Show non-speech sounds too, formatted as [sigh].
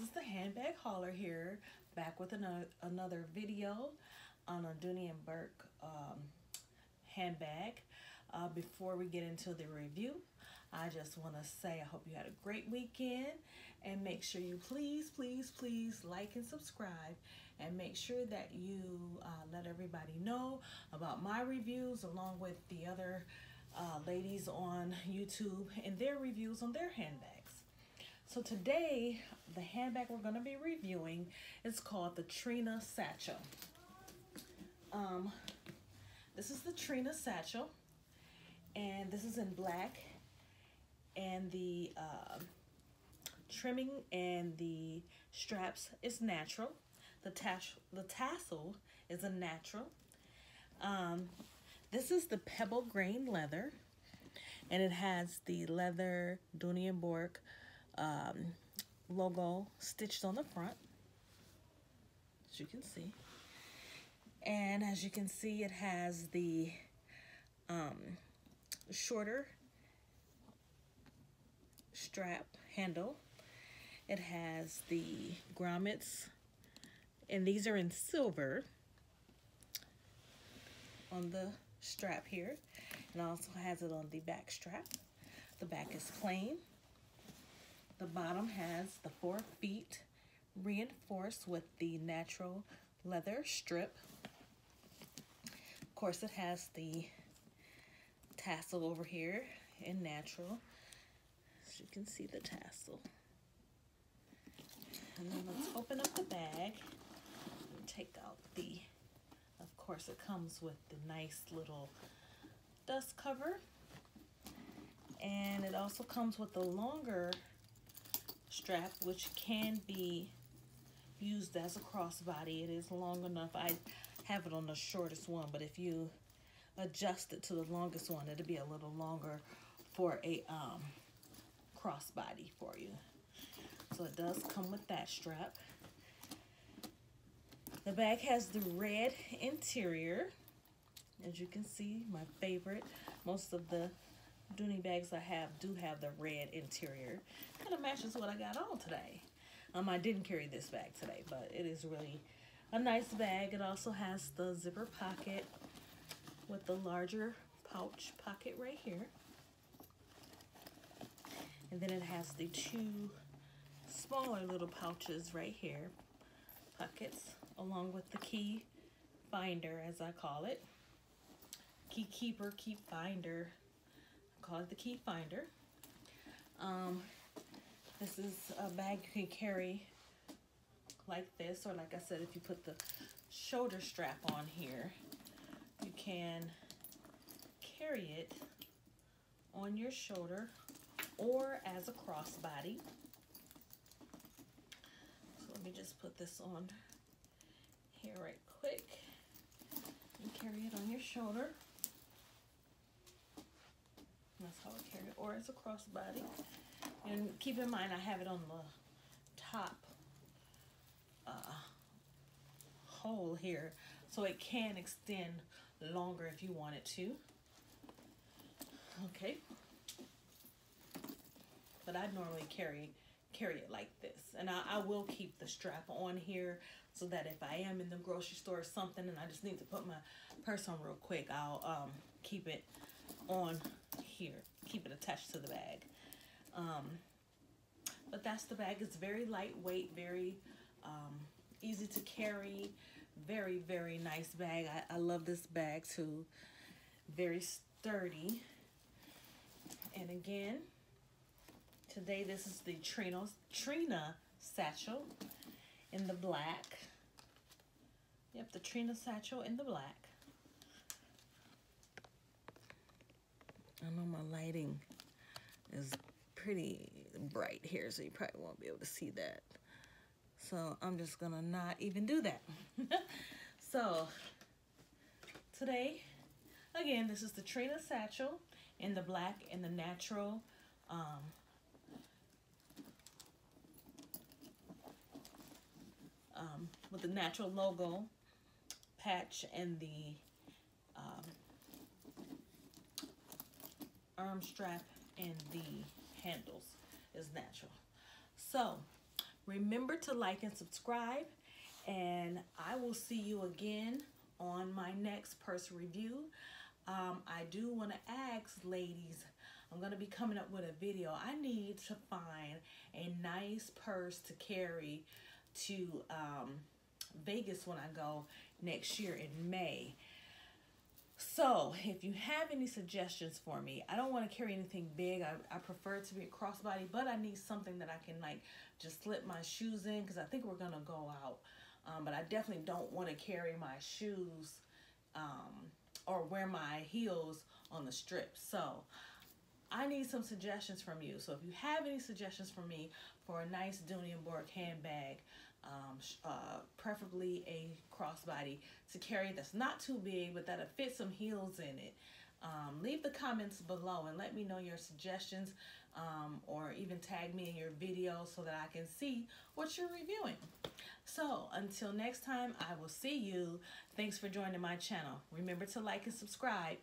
this is the handbag hauler here, back with another, another video on a Dooney and Bourke um, handbag. Uh, before we get into the review, I just want to say I hope you had a great weekend and make sure you please, please, please like and subscribe and make sure that you uh, let everybody know about my reviews along with the other uh, ladies on YouTube and their reviews on their handbags. So today, the handbag we're going to be reviewing is called the Trina Satchel. Um, this is the Trina Satchel, and this is in black, and the uh, trimming and the straps is natural. The, tas the tassel is a natural. Um, this is the pebble grain leather, and it has the leather Bourke um, logo stitched on the front, as you can see. And as you can see, it has the um, shorter strap handle. It has the grommets, and these are in silver on the strap here. and also has it on the back strap. The back is plain. The bottom has the four feet reinforced with the natural leather strip. Of course, it has the tassel over here in natural. As you can see the tassel. And then let's open up the bag and take out the, of course it comes with the nice little dust cover. And it also comes with the longer strap, which can be used as a crossbody. It is long enough. I have it on the shortest one, but if you adjust it to the longest one, it'll be a little longer for a um, crossbody for you. So it does come with that strap. The bag has the red interior. As you can see, my favorite. Most of the Dooney bags I have do have the red interior. Kind of matches what I got on today. Um, I didn't carry this bag today, but it is really a nice bag. It also has the zipper pocket with the larger pouch pocket right here. And then it has the two smaller little pouches right here, pockets, along with the key finder, as I call it. Key keeper, key finder, call it the key finder. Um, this is a bag you can carry like this, or like I said, if you put the shoulder strap on here, you can carry it on your shoulder or as a crossbody. So let me just put this on here right quick. You carry it on your shoulder. That's how I carry it, or it's a crossbody. And keep in mind, I have it on the top uh, hole here, so it can extend longer if you want it to. Okay. But I normally carry carry it like this. And I, I, will keep the strap on here so that if I am in the grocery store or something and I just need to put my purse on real quick, I'll um, keep it on here. Keep it attached to the bag. Um, but that's the bag. It's very lightweight, very um, easy to carry. Very, very nice bag. I, I love this bag too. Very sturdy. And again, today this is the Trina, Trina satchel in the black. Yep, the Trina satchel in the black. I know my lighting is pretty bright here, so you probably won't be able to see that. So I'm just gonna not even do that. [laughs] so today, again, this is the Trina Satchel in the black and the natural um, um, with the natural logo patch and the um, arm strap and the handles is natural. So Remember to like and subscribe, and I will see you again on my next purse review. Um, I do want to ask ladies, I'm going to be coming up with a video. I need to find a nice purse to carry to um, Vegas when I go next year in May. So, if you have any suggestions for me, I don't want to carry anything big. I, I prefer to be a crossbody, but I need something that I can like just slip my shoes in because I think we're going to go out. Um, but I definitely don't want to carry my shoes um, or wear my heels on the strip. So, I need some suggestions from you. So if you have any suggestions for me for a nice Dooney and handbag, um, uh, preferably a crossbody to carry that's not too big, but that'll fit some heels in it. Um, leave the comments below and let me know your suggestions um, or even tag me in your video so that I can see what you're reviewing. So until next time, I will see you. Thanks for joining my channel. Remember to like and subscribe.